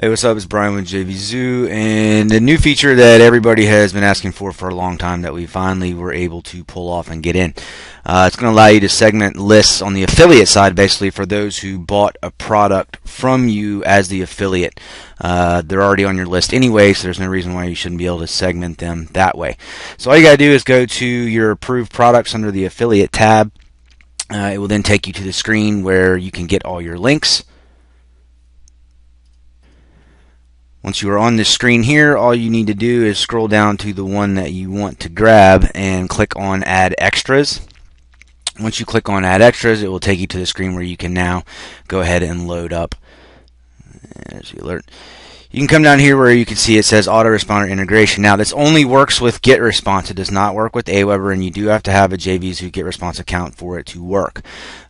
Hey, what's up? It's Brian with JVZoo, and a new feature that everybody has been asking for for a long time that we finally were able to pull off and get in. Uh, it's going to allow you to segment lists on the affiliate side, basically, for those who bought a product from you as the affiliate. Uh, they're already on your list anyway, so there's no reason why you shouldn't be able to segment them that way. So all you got to do is go to your approved products under the affiliate tab. Uh, it will then take you to the screen where you can get all your links. Once you are on this screen here, all you need to do is scroll down to the one that you want to grab and click on Add Extras. Once you click on Add Extras, it will take you to the screen where you can now go ahead and load up. There's the alert. You can come down here where you can see it says autoresponder integration. Now this only works with GetResponse. It does not work with Aweber and you do have to have a JVZoo GetResponse account for it to work.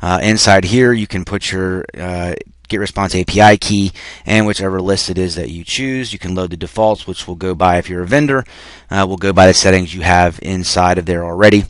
Uh, inside here you can put your uh, GetResponse API key and whichever list it is that you choose. You can load the defaults, which will go by if you're a vendor. Uh, will go by the settings you have inside of there already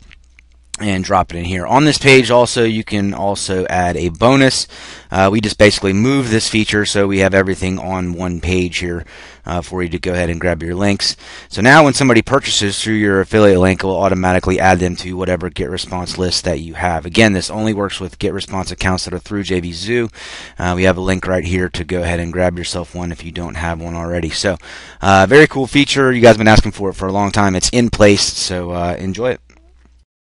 and drop it in here. On this page also you can also add a bonus. Uh, we just basically move this feature so we have everything on one page here uh, for you to go ahead and grab your links. So now when somebody purchases through your affiliate link, it will automatically add them to whatever GetResponse list that you have. Again, this only works with GetResponse accounts that are through JVZoo. Uh, we have a link right here to go ahead and grab yourself one if you don't have one already. So uh, very cool feature. You guys have been asking for it for a long time. It's in place, so uh, enjoy it.